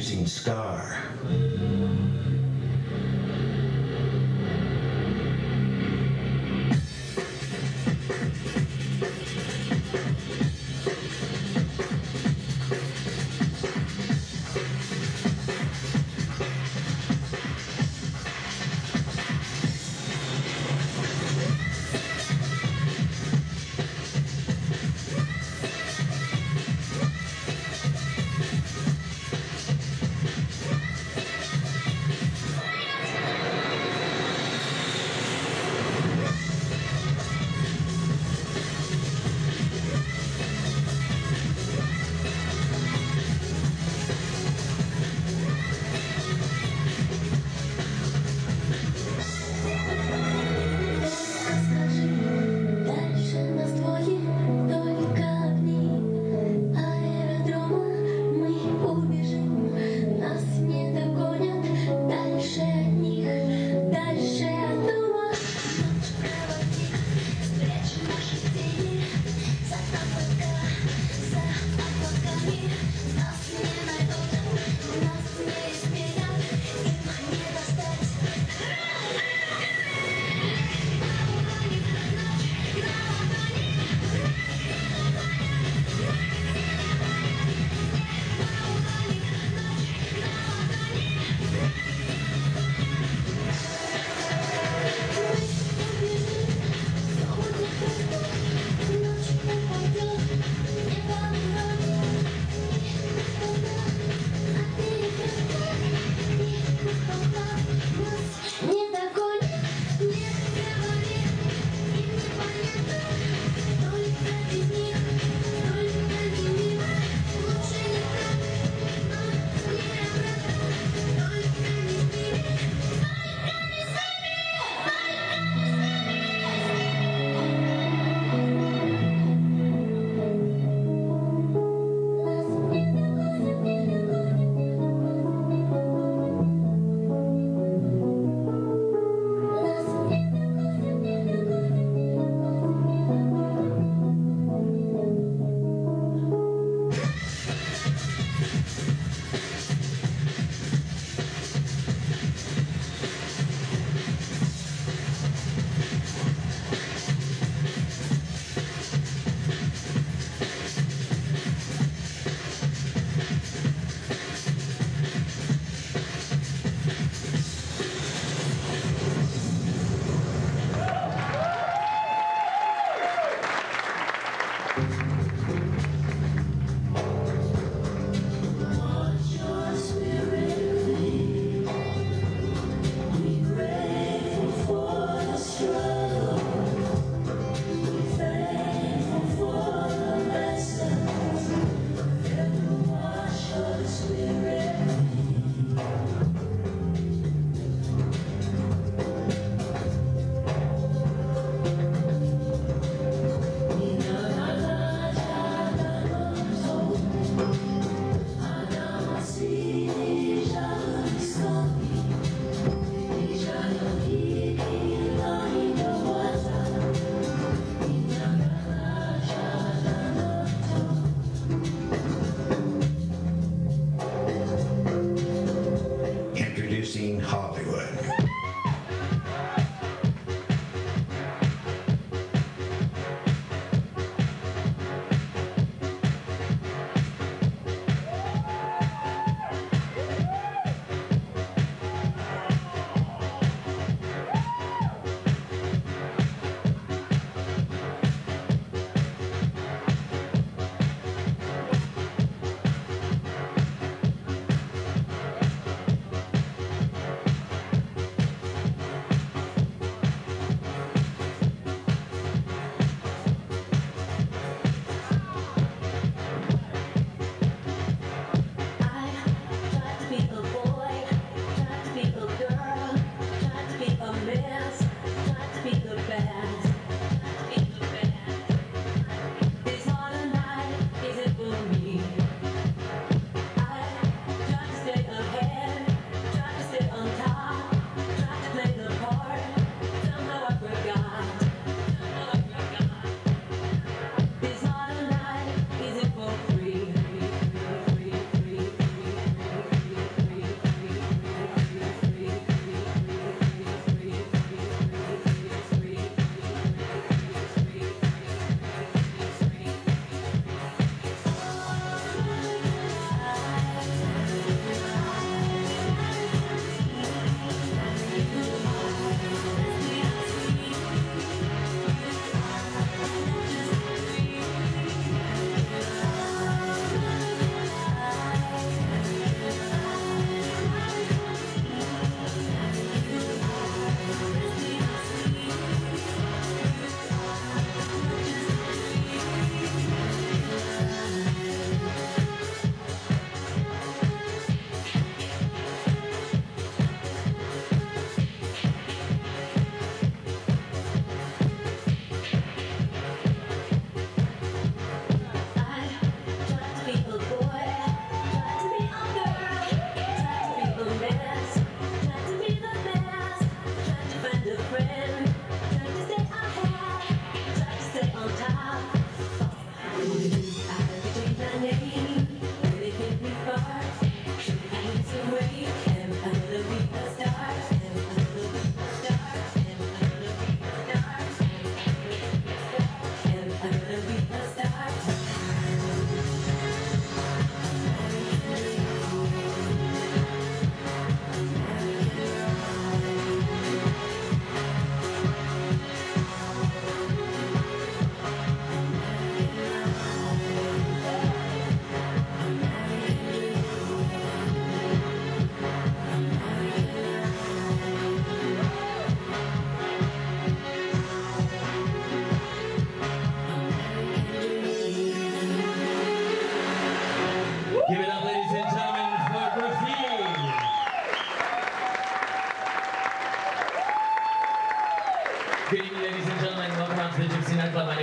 Introducing Scar.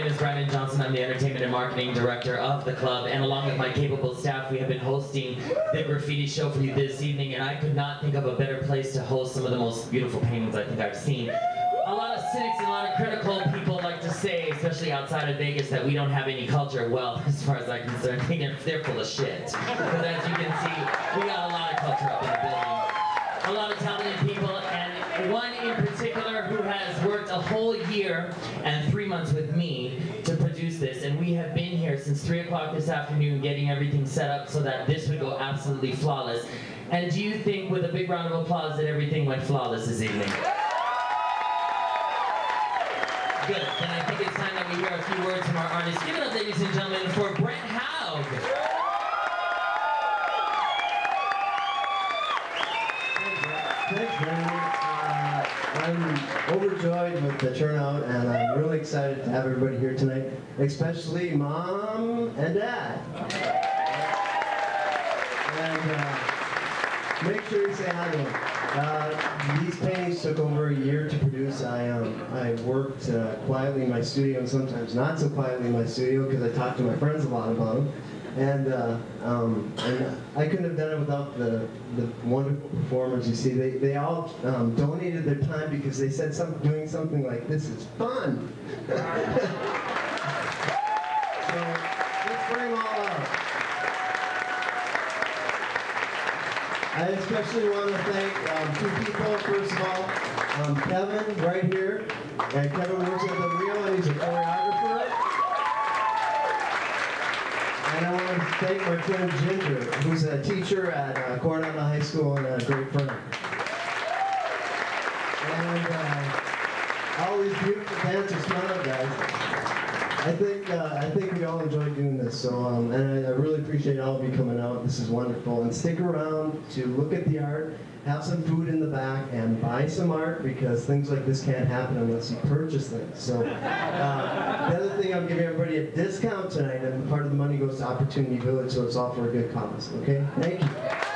Is Brandon Johnson. I'm the Entertainment and Marketing Director of the club, and along with my capable staff, we have been hosting the graffiti show for you this evening, and I could not think of a better place to host some of the most beautiful paintings I think I've seen. A lot of cynics and a lot of critical people like to say, especially outside of Vegas, that we don't have any culture. Well, as far as I'm concerned, they're, they're full of shit. Because as you can see, we got a lot of culture up in the building. A lot of talented people, and one in particular who has worked a year and three months with me to produce this. And we have been here since 3 o'clock this afternoon getting everything set up so that this would go absolutely flawless. And do you think, with a big round of applause, that everything went flawless this evening? Good. Then I think it's time that we hear a few words from our artists. Give it up, ladies and gentlemen, for overjoyed with the turnout, and I'm really excited to have everybody here tonight, especially mom and dad. And uh, make sure you say hi to them. Uh, these paintings took over a year to produce. I um, I worked uh, quietly in my studio, and sometimes not so quietly in my studio because I talked to my friends a lot about them. And, uh, um, and I couldn't have done it without the, the wonderful performers. You see, they, they all um, donated their time because they said some, doing something like this is fun. so let's bring them all out. I especially want to thank um, two people. First of all, um, Kevin right here. And Kevin works at the Rio and he's a And I want to thank my friend Ginger, who's a teacher at uh, Coronado High School and a great friend. And uh, all these beautiful dancers, come on, guys. I think uh, I think we all enjoy doing this. So um, and I, I really appreciate all of you coming out. This is wonderful. And stick around to look at the art, have some food in the back, and buy some art because things like this can't happen unless you purchase things. So uh, the other thing, I'm giving everybody a discount tonight, and part of the money goes to Opportunity Village, so it's all for a good cause. Okay, thank you.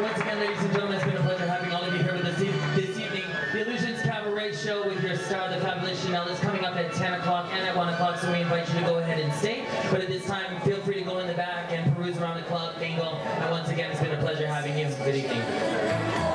Once again, ladies and gentlemen, it's been a pleasure having all of you here with us this evening. The Illusions Cabaret Show with your star, the fabulous Chanel, is coming up at 10 o'clock and at 1 o'clock, so we invite you to go ahead and stay. But at this time, feel free to go in the back and peruse around the club, mingle. And once again, it's been a pleasure having you. Good evening.